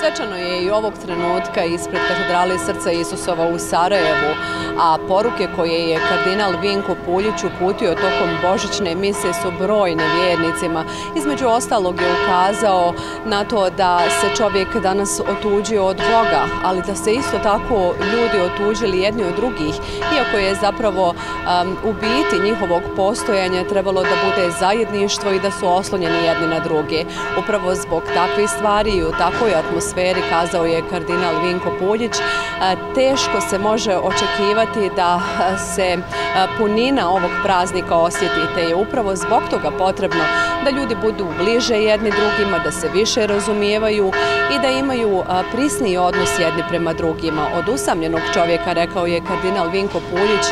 Svečano je i ovog trenutka ispred katedrale Srca Isusova u Sarajevu, a poruke koje je kardinal Vinko Puljić uputio tokom Božićne mise su brojne vjernicima. Između ostalog je ukazao na to da se čovjek danas otuđio od Boga, ali da se isto tako ljudi otuđili jedni od drugih, iako je zapravo um, u biti njihovog postojanja trebalo da bude zajedništvo i da su oslonjeni jedni na druge. Upravo zbog takvih stvari i u takvoj atmosferi, kazao je kardinal Vinko Puljić, e, teško se može očekivati da e, se e, punina ovog praznika osjeti, te je upravo zbog toga potrebno da ljudi budu bliže jedni drugima, da se više razumijevaju i da imaju prisniji odnos jedni prema drugima. Od usamljenog čovjeka, rekao je kardinal Vinko Puljić,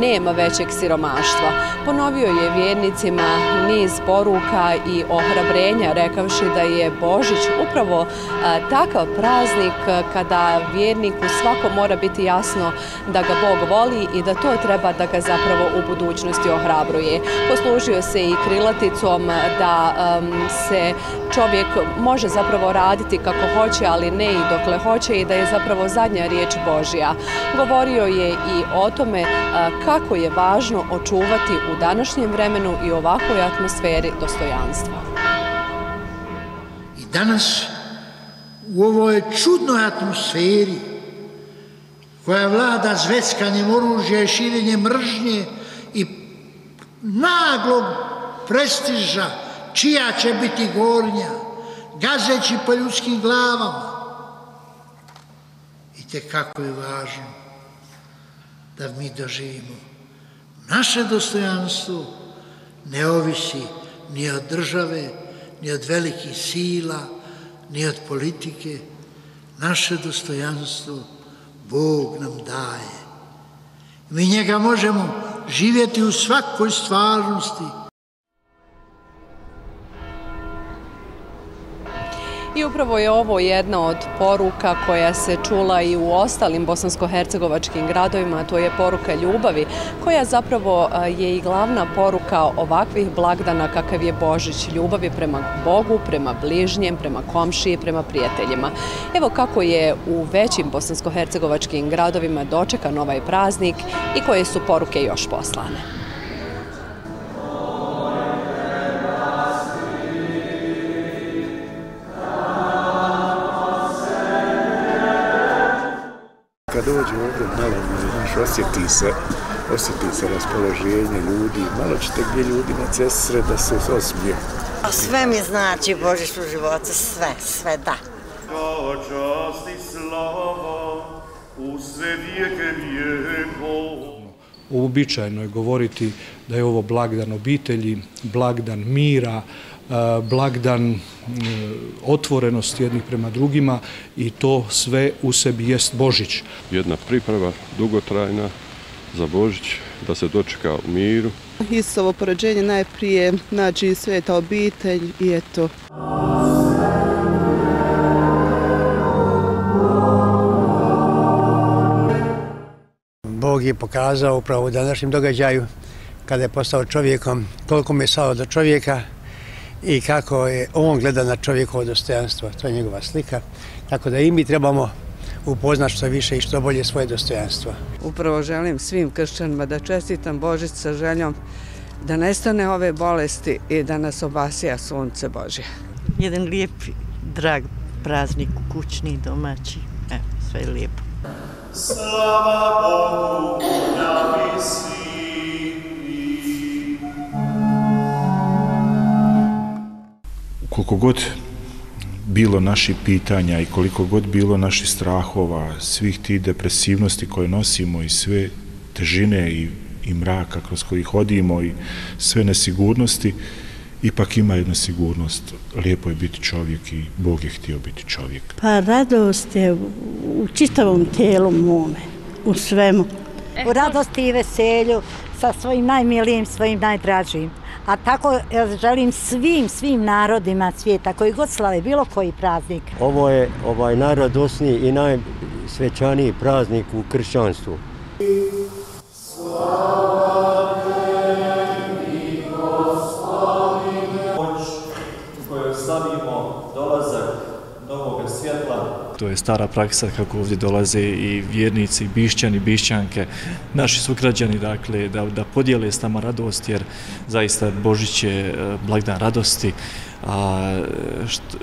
nema većeg siromaštva. Ponovio je vjernicima niz poruka i ohrabrenja, rekavši da je Božić upravo takav praznik eh, kada vjerniku svako mora biti jasno da ga Bog voli i da to treba da ga zapravo u budućnosti ohrabruje. Poslužio se i krilaticom da se čovjek može zapravo raditi kako hoće, ali ne i dokle hoće i da je zapravo zadnja riječ Božja. Govorio je i o tome eh, kako je važno očuvati u današnjem vremenu i ovakvoj atmosferi dostojanstva. I danas u ovoj čudnoj atmosferi koja vlada zveckanjem oružja i širenjem mržnje i naglog prestiža čija će biti gornja, gazeći po ljudskim glavama. I te kako je važno da mi doživimo. Naše dostojanstvo ne ovisi ni od države, ni od velikih sila, ni od politike. Naše dostojanstvo Bog nam daje. Mi njega možemo živjeti u svakoj stvarnosti, I upravo je ovo jedna od poruka koja se čula i u ostalim bosansko-hercegovačkim gradovima, to je poruka ljubavi, koja zapravo je i glavna poruka ovakvih blagdana kakav je Božić, ljubavi prema Bogu, prema bližnjem, prema komšiji, prema prijateljima. Evo kako je u većim bosansko-hercegovačkim gradovima dočekan ovaj praznik i koje su poruke još poslane. Dođe ovdje malo, znaš, osjeti se, osjeti se raspoloženje ljudi, malo ćete gdje ljudi na cesre da se osmije. Sve mi znači Božić u životu, sve, sve da. Kao čast i slava u sve vijeke vijeko. Uobičajno je govoriti da je ovo blagdan obitelji, blagdan mira, blagdan otvorenost jednih prema drugima i to sve u sebi jest Božić. Jedna priprava dugotrajna za Božić da se dočeka u miru. Isusovo porođenje najprije nađi sveta obitelj i eto. Bog je pokazao upravo u današnjem događaju kada je postao čovjekom, koliko mi je stalo do čovjeka, i kako je on gleda na čovjekovo dostojanstvo. To je njegova slika. Tako da i mi trebamo upoznati što više i što bolje svoje dostojanstvo. Upravo želim svim kršćanima da čestitam Božić sa željom da nestane ove bolesti i da nas obasija sunce Božje. Jedan lijep, drag praznik u kućni domaći. Evo, sve je lijepo. Slava Bogu na misli. Koliko god bilo naših pitanja i koliko god bilo naših strahova, svih ti depresivnosti koje nosimo i sve težine i, i mraka kroz koji hodimo i sve nesigurnosti, ipak ima jedna sigurnost. Lijepo je biti čovjek i Bog je htio biti čovjek. Pa radost je u čitavom tijelu mome, u svemu. U radosti i veselju sa svojim najmilijim, svojim najdražijim. A tako želim svim, svim narodima svijeta koji god slave bilo koji praznik. Ovo je ovaj najradosniji i najsvećaniji praznik u kršćanstvu. u kojoj slavimo dolazak novog svjetla. To je stara praksa kako ovdje dolaze i vjernici, bišćani, bišćanke, naši sugrađani, dakle, da, da podijele s nama radost, jer zaista Božić je e, blagdan radosti, a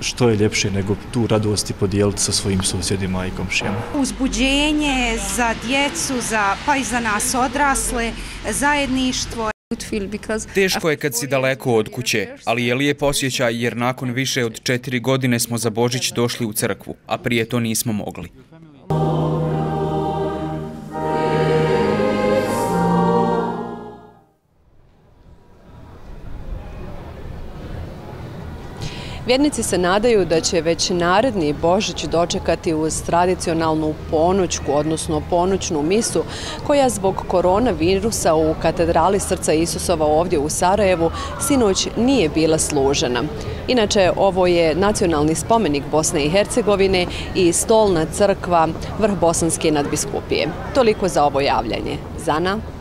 što je ljepše nego tu radosti podijeliti sa svojim susjedima i komšijama. Uzbuđenje za djecu, za, pa i za nas odrasle, zajedništvo. Teško je kad si daleko od kuće, ali je lijep osjećaj jer nakon više od četiri godine smo za Božić došli u crkvu, a prije to nismo mogli. Vjernici se nadaju da će već naredni Božić dočekati uz tradicionalnu ponoćku, odnosno ponoćnu misu, koja zbog koronavirusa u katedrali Srca Isusova ovdje u Sarajevu sinoć nije bila služena. Inače, ovo je nacionalni spomenik Bosne i Hercegovine i stolna crkva vrh Bosanske nadbiskupije. Toliko za ovo javljanje. Zana.